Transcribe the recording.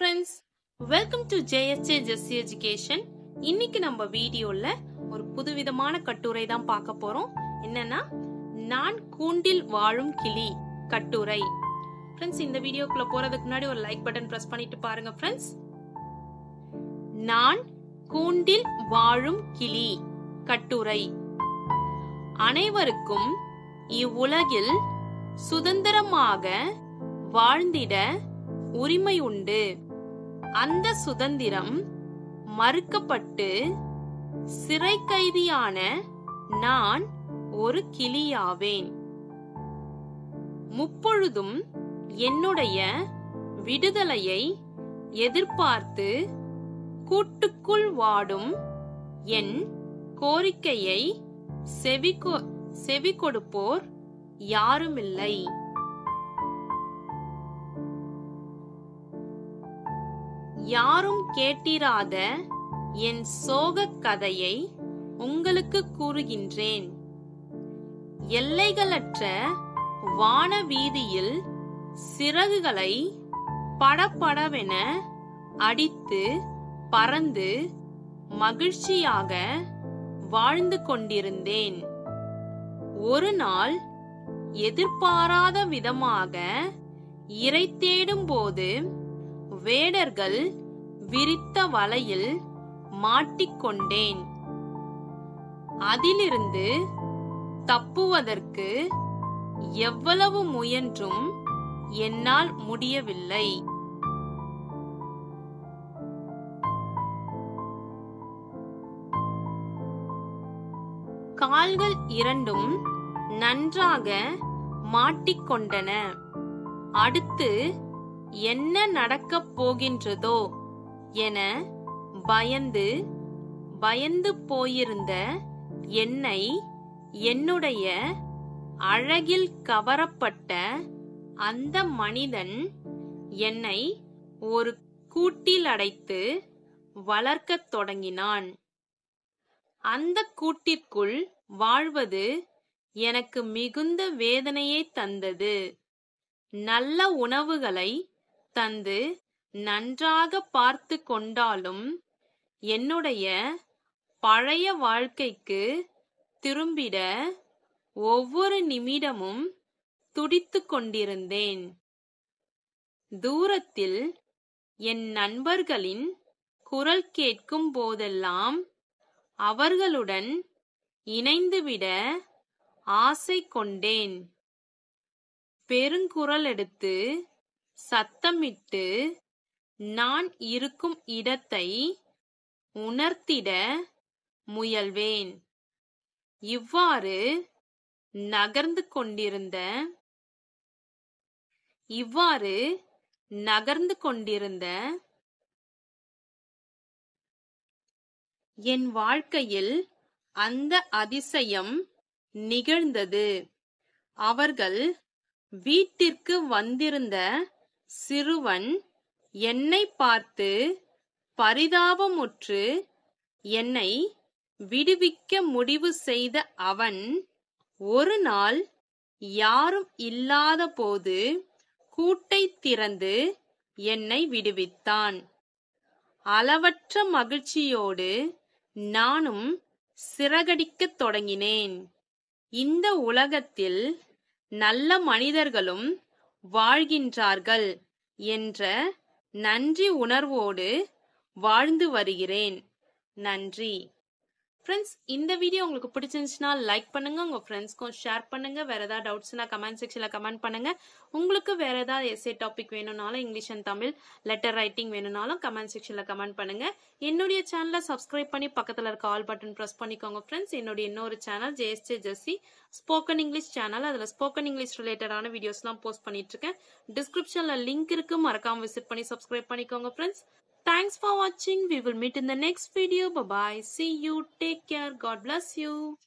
Friends welcome to JSJ Jessy education இன்னைக்கு நம்ம வீடியோல ஒரு புதுவிதமான கட்டுரை தான் பார்க்க போறோம். என்னன்னா நான் கூண்டில் வாழும் கிளி கட்டுரை. ஃப்ரெண்ட்ஸ் இந்த வீடியோக்குள்ள போறதுக்கு முன்னாடி ஒரு லைக் பட்டன் பிரஸ் பண்ணிட்டு பாருங்க ஃப்ரெண்ட்ஸ் நான் கூண்டில் வாழும் கிளி கட்டுரை. அனைவருக்கும் இவ்வுலகில் சுதந்திரமாக வாழ்ந்திட உரிமை உண்டு. அந்த சுதந்திரம் மறுக்கப்பட்டு சிறை கைதியான நான் ஒரு கிளியாவேன். முப்பொழுதும் என்னுடைய விடுதலையை எதிர்பார்த்து கூட்டுக்குள் வாடும் என் கோரிக்கையை செவிகொ செவி கொடுப்போர் யாருமில்லை. யாரும் கேட்டிராத என் சோகக் கதையை உங்களுக்கு கூறுகின்றேன். எல்லைகளற்ற வான வீதியில் சிறகுகளை படப்படவென அடித்து பறந்து மகிழ்ச்சியாக வாழ்ந்து கொண்டிருந்தேன். ஒரு நாள் எதிர்பாராத விதமாக இறை தேடும் போது வேடர்கள் விரித்த வலையில் மாட்டிக்கொண்டேன். அதிலிருந்து தப்புவதற்கு எவ்வளவு முயன்றும் என்னால் முடியவில்லை. கால்கள் இரண்டும் நன்றாக மாட்டிக்கொண்டன. அடுத்து என்ன நடக்கப் போகின்றதோ என பயந்து பயந்து போயிருந்த என்னை என்னுடைய அழகில் கவரப்பட்ட அந்த மனிதன் என்னை ஒரு கூட்டில் அடைத்து வளர்க்கத் தொடங்கினான். அந்த கூட்டிற்குள் வாழ்வது எனக்கு மிகுந்த வேதனையை தந்தது. நல்ல உணவுகளை தந்து நன்றாக பார்த்து கொண்டாலும் என்னுடைய பழைய வாழ்க்கைக்கு திரும்பிட ஒவ்வொரு நிமிடமும் துடித்து கொண்டிருந்தேன். தூரத்தில் என் நண்பர்களின் குரல் கேட்கும் போதெல்லாம் அவர்களுடன் இணைந்துவிட ஆசை கொண்டேன். பெருங்குரல் எடுத்து சத்தமிட்டு நான் இருக்கும் இடத்தை உணர்த்திட முயல்வேன். இவ்வாறு நகர்ந்து கொண்டிருந்த இவ்வாறு நகர்ந்து கொண்டிருந்த என் வாழ்க்கையில் அந்த அதிசயம் நிகழ்ந்தது. அவர்கள் வீட்டிற்கு வந்திருந்த சிறுவன் என்னை பார்த்து பரிதாபமுற்று என்னை விடுவிக்க முடிவு செய்த அவன் ஒரு நாள் யாரும் இல்லாத போது கூட்டை திறந்து என்னை விடுவித்தான். அளவற்ற மகிழ்ச்சியோடு நானும் சிறகடிக்கத் தொடங்கினேன். இந்த உலகத்தில் நல்ல மனிதர்களும் வாழ்கின்றார்கள் என்ற நன்றி உணர்வோடு வாழ்ந்து வருகிறேன். நன்றி. ஃப்ரெண்ட்ஸ் இந்த வீடியோ உங்களுக்கு பிடிச்சிருந்துச்சுன்னா லைக் பண்ணுங்க உங்க ஃப்ரெண்ட்ஸ்க்கும் ஷேர் பண்ணுங்க. வேற ஏதாவது டவுட்ஸ்னா கமெண்ட் செக்ஷன்ல கமெண்ட் பண்ணுங்க. உங்களுக்கு வேற ஏதாவது எஸ்ஏ டாபிக் வேணும்னாலும் English and Tamil letter writing வேணும்னாலும் கமெண்ட் செக்ஷன்ல கமெண்ட் பண்ணுங்க. என்னுடைய சேனலை சப்ஸ்கிரைப் பண்ணி பக்கத்துல இருக்க ஆல் பட்டன் ப்ரெஸ் பண்ணிக்கோங்க ஃப்ரெண்ட்ஸ் என்னுடைய இன்னொரு channel JSJ Jessy spoken English channel அதுல ஸ்போக்கன் இங்கிலீஷ் ரிலேட்டடான வீடியோஸ்லாம் போஸ்ட் பண்ணிட்டு இருக்கேன். டிஸ்கிரிப்ஷன்ல லிங்க் இருக்கு மறக்காம விசிட் பண்ணி சப்ஸ்கிரைப் பண்ணிக்கோங்க friends Thanks for watching. We will meet in the next video. Bye bye. See you. Take care. God bless you.